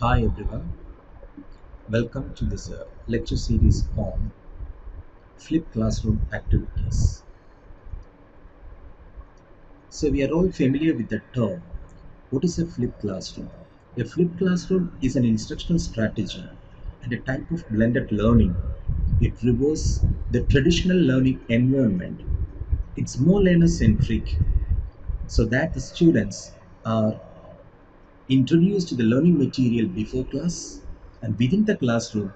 Hi everyone, welcome to this uh, lecture series on flipped classroom activities. So we are all familiar with the term. What is a flipped classroom? A flipped classroom is an instructional strategy and a type of blended learning. It reverses the traditional learning environment. It's more learner centric so that the students are introduced to the learning material before class and within the classroom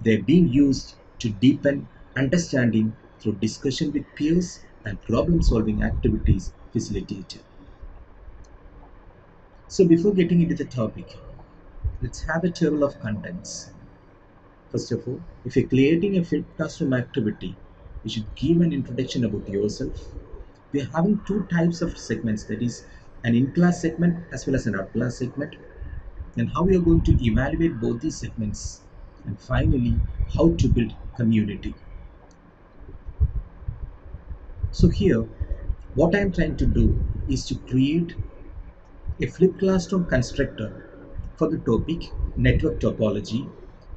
they're being used to deepen understanding through discussion with peers and problem solving activities facilitated. So before getting into the topic let's have a table of contents. First of all if you're creating a flipped classroom activity you should give an introduction about yourself. We are having two types of segments that is an in-class segment as well as an out-class segment. And how we are going to evaluate both these segments? And finally how to build community. So here what i am trying to do is to create a flipped classroom constructor for the topic network topology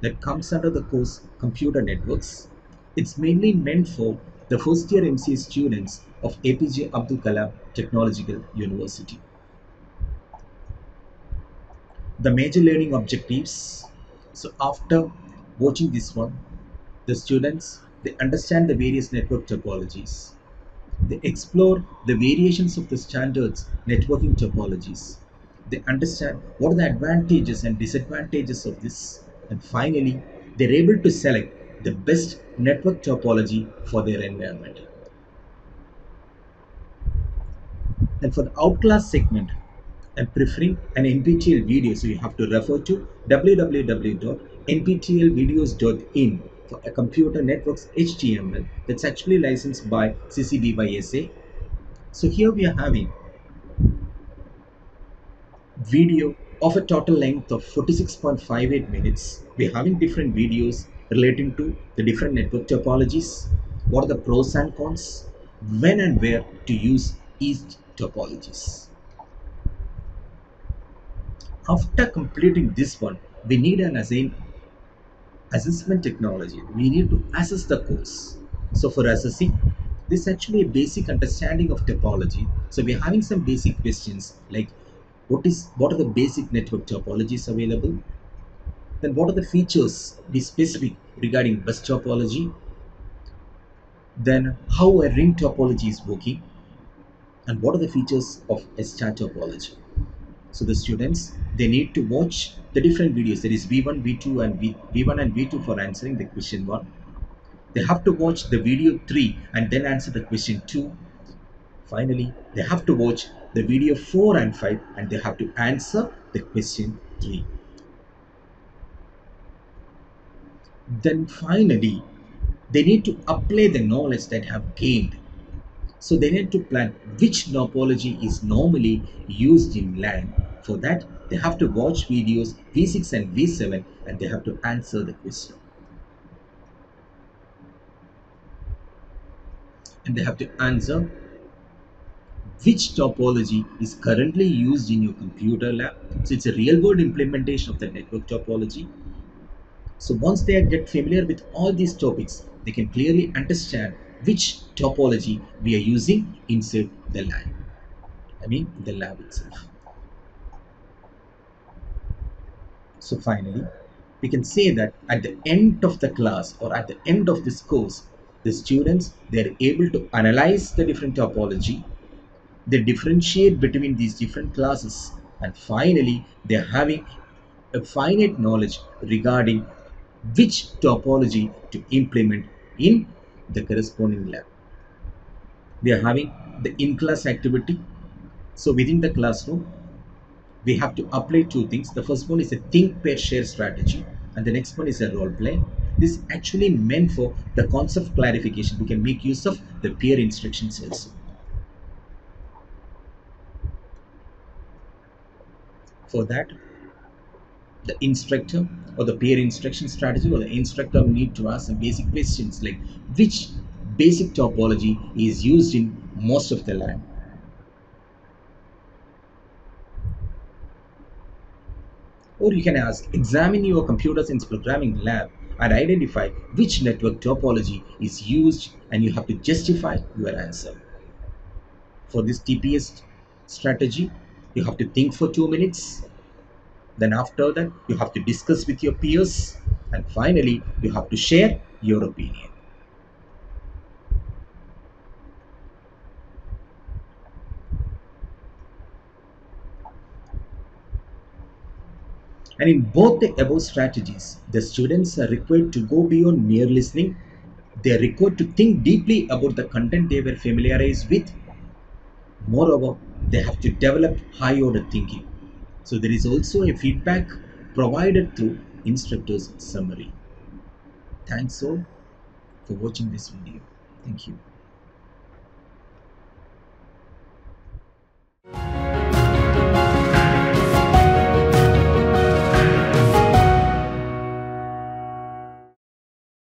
that comes under the course computer networks. It's mainly meant for the first year mca students of apj abdul kalam technological university. The major learning objectives so after watching this one the students they understand the various network topologies. They explore the variations of the standards networking topologies. They understand what are the advantages and disadvantages of this. And finally they're able to select the best network topology for their environment and for the outclass segment I'm preferring an NPTEL video, so you have to refer to www.nptelvideos.in for a computer networks HTML that's actually licensed by CC BY SA. So here we are having video of a total length of 46.58 minutes. We're having different videos relating to the different network topologies, what are the pros and cons, when and where to use each topologies. After completing this one we need an assign assessment technology. We need to assess the course. So for assessing this is actually a basic understanding of topology. So we're having some basic questions like what is what are the basic network topologies available then what are the features be specific regarding bus topology? Then how a ring topology is working? And what are the features of a star topology? So the students they need to watch the different videos there is v1 v2 and v, v1 and v2 for answering the question 1 they have to watch the video 3 and then answer the question 2 finally they have to watch the video 4 and 5 and they have to answer the question 3 then finally they need to apply the knowledge that have gained so they need to plan which topology is normally used in LAN. For that, they have to watch videos V6 and V7 and they have to answer the question. And they have to answer which topology is currently used in your computer lab. So it's a real world implementation of the network topology. So once they get familiar with all these topics, they can clearly understand which topology we are using inside the lab. I mean the lab itself. So finally, we can say that at the end of the class or at the end of this course, the students they are able to analyze the different topology, they differentiate between these different classes, and finally they are having a finite knowledge regarding which topology to implement in the corresponding lab. We are having the in-class activity. So within the classroom, we have to apply two things. The first one is a think, pair, share strategy, and the next one is a role play. This is actually meant for the concept clarification. We can make use of the peer instructions also. For that, the instructor or the peer instruction strategy or the instructor need to ask some basic questions like which basic topology is used in most of the lab. Or you can ask, examine your computer science programming lab and identify which network topology is used and you have to justify your answer. For this TPS strategy, you have to think for two minutes. Then after that, you have to discuss with your peers. And finally, you have to share your opinion. And in both the above strategies, the students are required to go beyond mere listening. They are required to think deeply about the content they were familiarized with. Moreover, they have to develop high order thinking. So there is also a feedback provided through instructor's summary. Thanks all for watching this video. Thank you.